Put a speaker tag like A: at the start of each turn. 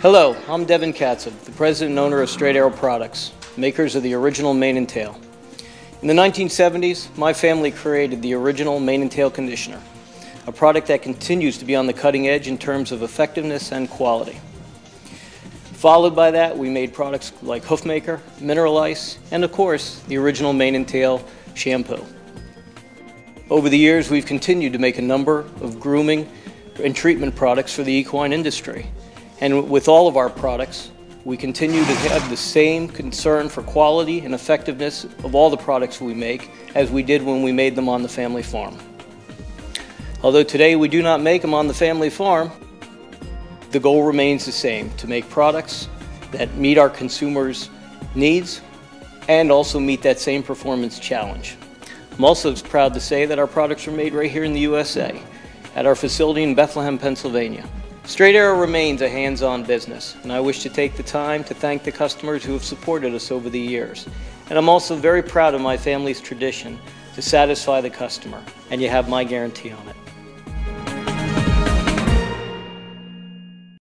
A: Hello, I'm Devon Katzev, the president and owner of Straight Arrow Products, makers of the original mane and tail. In the 1970s, my family created the original mane and tail conditioner, a product that continues to be on the cutting edge in terms of effectiveness and quality. Followed by that, we made products like Hoofmaker, Mineral Ice, and of course, the original mane and tail shampoo. Over the years, we've continued to make a number of grooming and treatment products for the equine industry. And with all of our products, we continue to have the same concern for quality and effectiveness of all the products we make as we did when we made them on the family farm. Although today we do not make them on the family farm, the goal remains the same, to make products that meet our consumers' needs and also meet that same performance challenge. I'm also proud to say that our products are made right here in the USA at our facility in Bethlehem, Pennsylvania. Straight Arrow remains a hands-on business, and I wish to take the time to thank the customers who have supported us over the years. And I'm also very proud of my family's tradition to satisfy the customer, and you have my guarantee on it.